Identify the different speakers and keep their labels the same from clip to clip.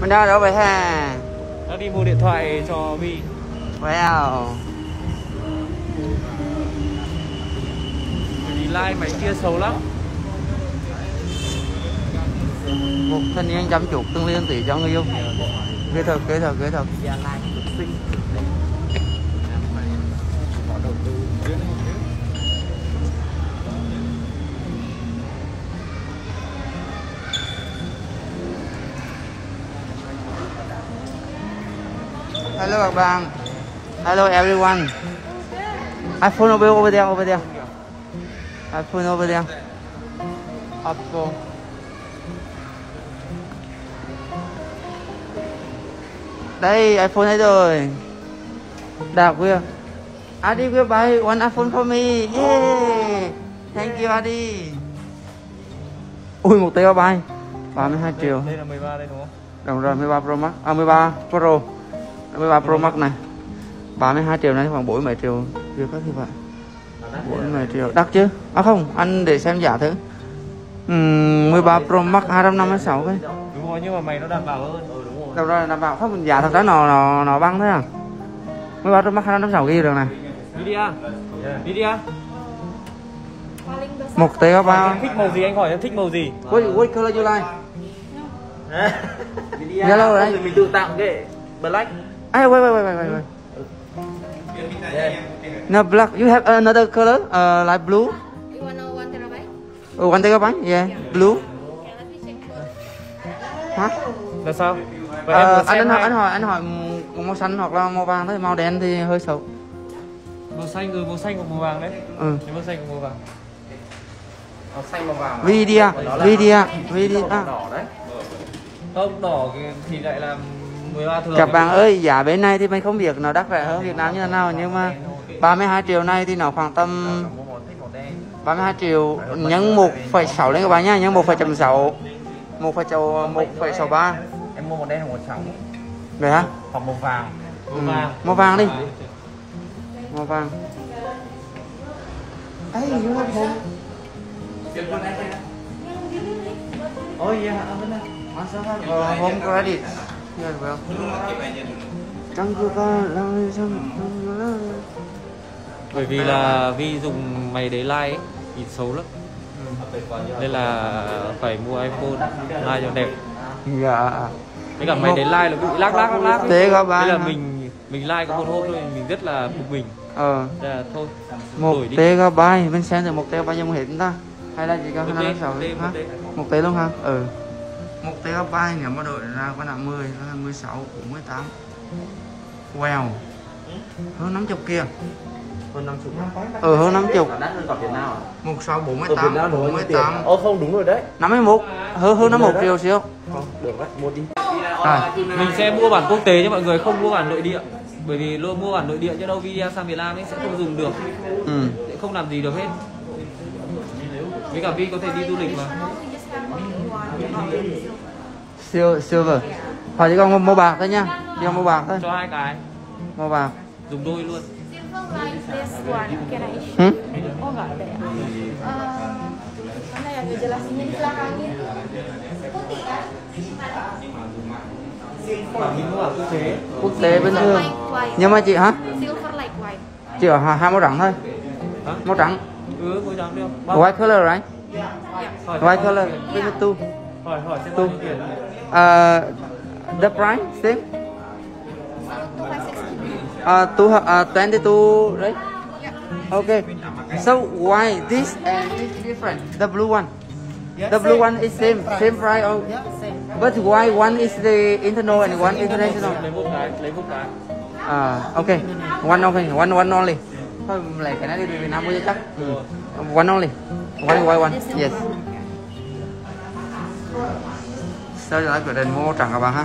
Speaker 1: Mình đâu đâu vậy ha?
Speaker 2: Nó đi mua điện thoại cho Vi
Speaker 1: Wow.
Speaker 2: Vì like máy kia xấu lắm.
Speaker 1: Một thanh niên chăm chuột tương liên tỷ cho người yêu. Ghê thật, ghê thật, ghê thật. Các bạn Hello everyone. iPhone over, over there, over there. iPhone over there. Apple Đây, iPhone đây rồi. Đào kìa. Adi will buy one iPhone for me. Yeah. Thank you Adi. Ui, một tờ buy 32 triệu.
Speaker 2: Đây là 13 đây đúng không?
Speaker 1: Đúng rồi, 13 Pro Max. À, 13 Pro 13 Pro Max này. 32 triệu này khoảng 47 triệu. Việc các thì vậy 47 triệu. Đắt chứ? À không, anh để xem giá thử. Uhm, 13 Pro Max 256 cái.
Speaker 2: Đúng rồi nhưng mà mày nó đảm bảo hơn. Ừ đúng rồi.
Speaker 1: Đâu rồi, đảm bảo. Không giá thật ra nó nó nó băng thế à? 13 Pro Max 256 ghi được này.
Speaker 2: Đi đi à Đi đi à
Speaker 1: một tờ bao
Speaker 2: Thích màu gì anh hỏi em thích màu gì?
Speaker 1: What, what color you like? Right?
Speaker 2: Thì mình tự tạo cái black
Speaker 1: Ah, wait, wait, wait, wait, wait, wait. No, black. You have another color, uh, like blue.
Speaker 3: You wanna one terabyte?
Speaker 1: Oh, one terabyte, yeah, blue.
Speaker 3: Okay, let me check.
Speaker 1: Hả?
Speaker 2: Là sao Vậy em
Speaker 1: Ờ, anh, anh hỏi, anh hỏi, anh hỏi màu xanh hoặc là màu vàng thôi, màu đen thì hơi xấu.
Speaker 2: Màu xanh ừ màu xanh hoặc màu vàng đấy
Speaker 1: Ừ.
Speaker 2: Màu xanh hoặc màu vàng
Speaker 4: Màu xanh màu vàng.
Speaker 1: Vidia, Vidia, Vidia.
Speaker 4: Đỏ đấy.
Speaker 2: Không đỏ thì- thì lại là 13 thường
Speaker 1: Các bạn ơi, giá bên này thì mình không biết nó đắt rẻ hơn Việt Nam như thế nào nhưng mà 32 triệu này thì nó khoảng tầm
Speaker 4: Mua một thích màu đen.
Speaker 1: 32 triệu nhân 1,6 lên các bạn nhá, nhân 1,6 1,6 1,63
Speaker 4: Em mua màu đen hoặc màu trắng
Speaker 1: Vậy hả?
Speaker 4: hoặc màu vàng.
Speaker 1: Ừ.
Speaker 2: Màu vàng
Speaker 1: Màu vàng đi Màu vàng you have home Oh yeah, I'm gonna also have uh, có làm xong
Speaker 2: Bởi vì là Vi dùng máy đấy like ấy, nhìn xấu lắm. Nên là phải mua iPhone like cho đẹp.
Speaker 1: Dạ.
Speaker 2: Với cả máy đấy like là bị lắc lắc lắc lắc
Speaker 1: Thế các bạn
Speaker 2: Thế là mình mình like có một hôm thôi mình rất là bực mình.
Speaker 1: Ờ.
Speaker 2: Là thôi
Speaker 1: một
Speaker 2: đổi đi.
Speaker 1: terabyte mình xem được một terabyte nhưng mà hết ta? Hay là chỉ có
Speaker 2: Một
Speaker 1: hai
Speaker 2: tê,
Speaker 1: năm sáu
Speaker 2: một tê, một
Speaker 1: hả
Speaker 2: tê.
Speaker 1: một tê luôn hả? Ừ một terabyte nếu mà đổi ra có là 10 là 16 48 wow hơn 50 kia
Speaker 4: Hơn 50.
Speaker 1: ừ hơn 50
Speaker 4: Đắt hơn cả Việt Nam à?
Speaker 1: một sáu bốn mươi
Speaker 4: Ở Việt
Speaker 1: tám
Speaker 4: Nam
Speaker 1: bốn mươi tám.
Speaker 4: Ồ không đúng rồi đấy.
Speaker 1: 51 hơn hơn 51 triệu xíu.
Speaker 4: Không, được đấy, mua đi.
Speaker 1: rồi
Speaker 2: Mình sẽ mua bản quốc tế cho mọi người không mua bản nội địa. Bởi vì luôn mua bản nội địa cho đâu video sang Việt Nam ấy sẽ không dùng được.
Speaker 1: Ừ.
Speaker 2: Sẽ không làm gì được hết. Với cả Vi có thể đi du lịch mà
Speaker 1: Sil- silver hỏi chỉ còn một màu bạc thôi nha chỉ còn màu bạc thôi
Speaker 2: Cho hai cái
Speaker 1: màu bạc
Speaker 2: dùng đôi luôn
Speaker 3: Silver like this one. Can I?
Speaker 1: Hử?
Speaker 3: Oh nggak ada ya. Eh, mana ya ngejelasinnya di belakangnya? Putih kan?
Speaker 2: Quốc tế
Speaker 1: quốc tế bình thường nhưng mà chị hả
Speaker 3: Silver like white.
Speaker 1: chỉ ở hai hai màu trắng thôi
Speaker 2: Hả?
Speaker 1: màu trắng
Speaker 2: Ừ,
Speaker 1: white color right
Speaker 2: hỏi,
Speaker 1: white color give me two
Speaker 2: hỏi, hỏi xem bao nhiêu tiền
Speaker 1: Uh, the price same. Uh, two, uh, 22, right?
Speaker 3: Yeah.
Speaker 1: Okay. So why this and this different? The blue one. The blue one is same, same price. Or, but why one is the internal and one international?
Speaker 2: lấy một cái lấy một cái
Speaker 1: Uh, okay. One okay. One one only. Thôi cái này đi Việt Nam mua cho chắc. One only. One white one. Yes. Sao lại quyết định mua trắng các bạn ha?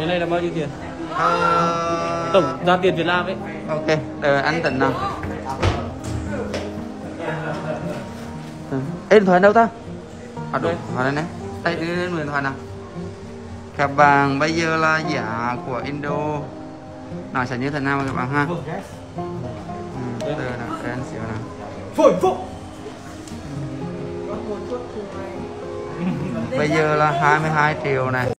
Speaker 2: cái này là bao nhiêu tiền?
Speaker 1: Uh,
Speaker 2: tổng ra tiền Việt Nam ấy.
Speaker 1: ok đợi anh tỉnh nào. Ừ. Ê, điện thoại đâu ta? À đúng thoại đây nè. Đây đi đến điện thoại nào. Các bạn bây giờ là giá của Indo. Nó sẽ như thế nào các bạn ha? Ừ, từ nào để anh xíu nào.
Speaker 2: Phổi phụng
Speaker 1: bây giờ là 22 triệu này